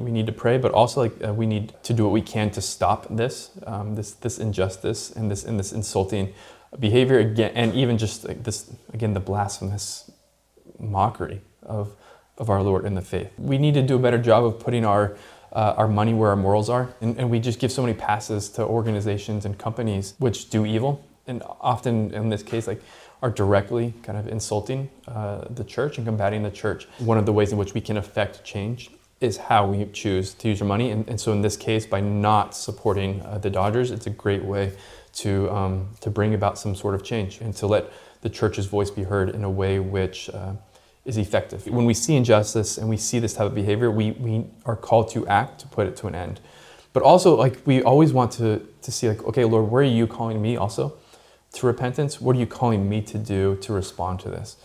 we need to pray, but also like uh, we need to do what we can to stop this, um, this, this injustice and this and this insulting behavior again, and even just like this again the blasphemous mockery of of our Lord in the faith. We need to do a better job of putting our uh, our money where our morals are, and, and we just give so many passes to organizations and companies which do evil, and often in this case like are directly kind of insulting uh, the church and combating the church. One of the ways in which we can affect change is how we choose to use our money. And, and so in this case, by not supporting uh, the Dodgers, it's a great way to, um, to bring about some sort of change and to let the church's voice be heard in a way which uh, is effective. When we see injustice and we see this type of behavior, we, we are called to act to put it to an end. But also, like, we always want to, to see, like, okay, Lord, where are you calling me also? to repentance? What are you calling me to do to respond to this?